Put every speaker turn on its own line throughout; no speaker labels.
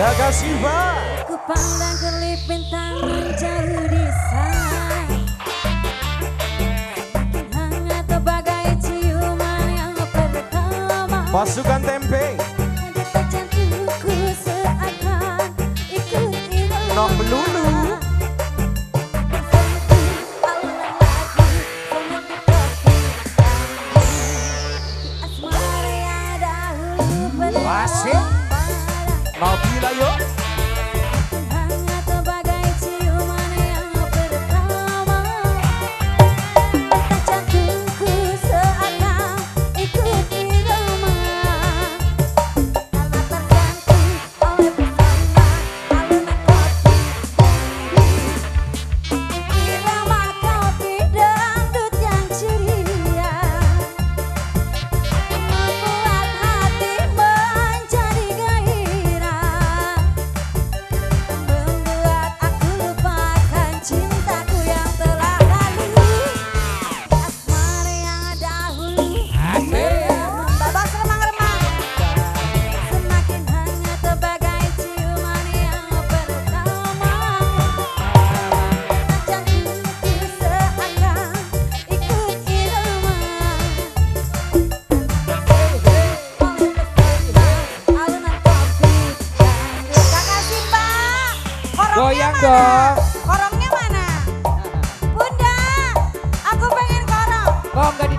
Kakak Siva
Ku pandang kelip bintang menjauh di sana. Makin hangat bagai ciuman yang pertama.
Pasukan Tempe.
Detak jantungku seakan. Ikut iluman
Nok
belum Bunda. Korongnya mana? Bunda, aku pengen korong.
Kok
enggak di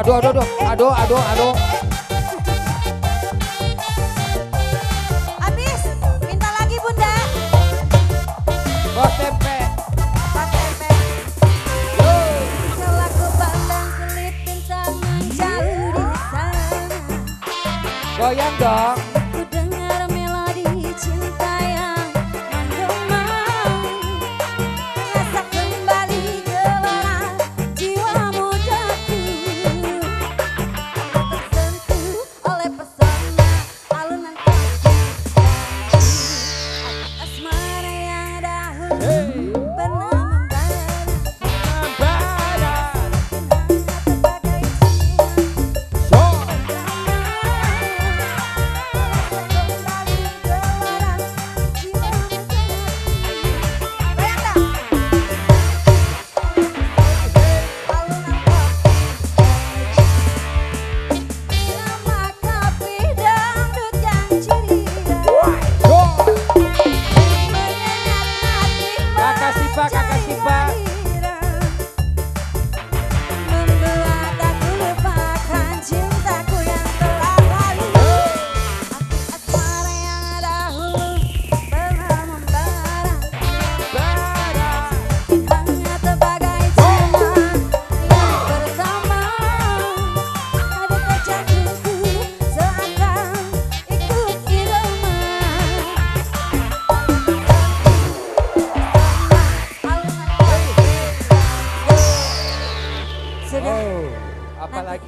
aduh aduh aduh aduh aduh aduh.
Habis. Minta lagi bunda.
Bos goyang dong.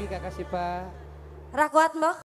pagi
Kakak Sipa.
Rakuat Mbok.